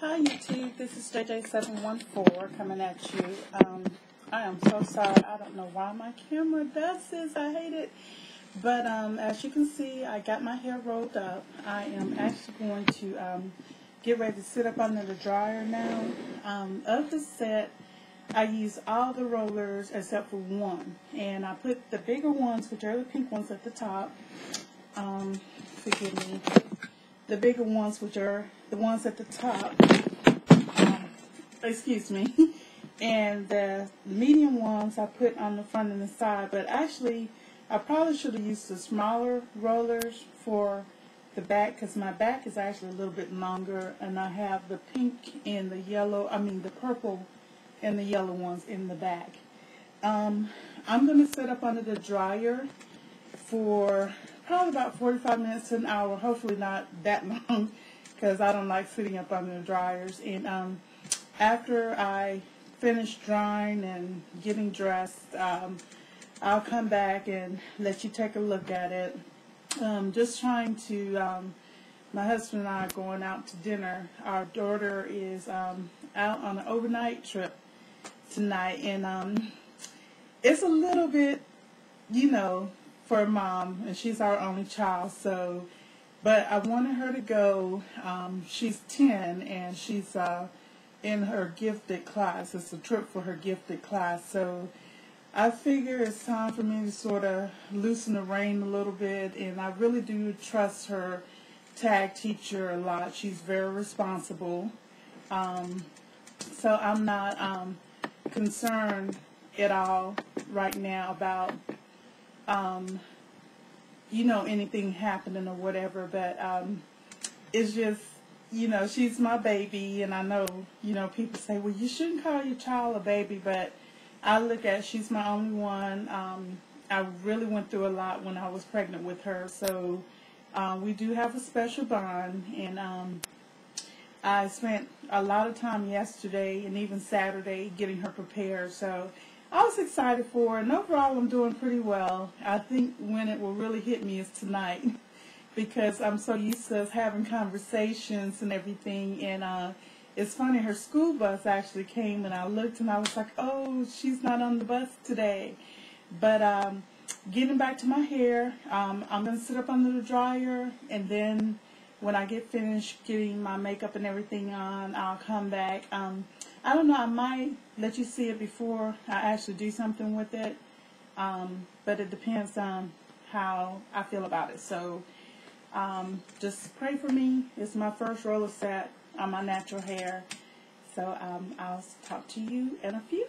Hi YouTube, this is JayeJaye714 coming at you. Um, I am so sorry, I don't know why my camera does this, I hate it. But um, as you can see, I got my hair rolled up. I am actually going to um, get ready to sit up under the dryer now. Um, of the set, I use all the rollers except for one. And I put the bigger ones, which are the pink ones at the top. Um, forgive me the bigger ones, which are the ones at the top, um, excuse me, and the medium ones I put on the front and the side, but actually I probably should have used the smaller rollers for the back because my back is actually a little bit longer and I have the pink and the yellow, I mean the purple and the yellow ones in the back. Um, I'm going to set up under the dryer for probably about 45 minutes to an hour, hopefully not that long because I don't like sitting up under the dryers. And um, after I finish drying and getting dressed, um, I'll come back and let you take a look at it. Um, just trying to, um, my husband and I are going out to dinner. Our daughter is um, out on an overnight trip tonight, and um, it's a little bit, you know, for mom, and she's our only child. So, but I wanted her to go. Um, she's 10, and she's uh, in her gifted class. It's a trip for her gifted class. So, I figure it's time for me to sort of loosen the rein a little bit, and I really do trust her TAG teacher a lot. She's very responsible. Um, so I'm not um, concerned at all right now about um, you know, anything happening or whatever, but um, it's just, you know, she's my baby, and I know, you know, people say, well, you shouldn't call your child a baby, but I look at she's my only one. Um, I really went through a lot when I was pregnant with her, so um, we do have a special bond, and um, I spent a lot of time yesterday and even Saturday getting her prepared, so I was excited for it, and overall I'm doing pretty well. I think when it will really hit me is tonight because I'm so used to us having conversations and everything. And uh, it's funny, her school bus actually came, and I looked and I was like, oh, she's not on the bus today. But um, getting back to my hair, um, I'm going to sit up under the dryer, and then when I get finished getting my makeup and everything on, I'll come back. Um, I don't know, I might let you see it before I actually do something with it, um, but it depends on how I feel about it. So um, just pray for me. It's my first roller set on my natural hair. So um, I'll talk to you in a few.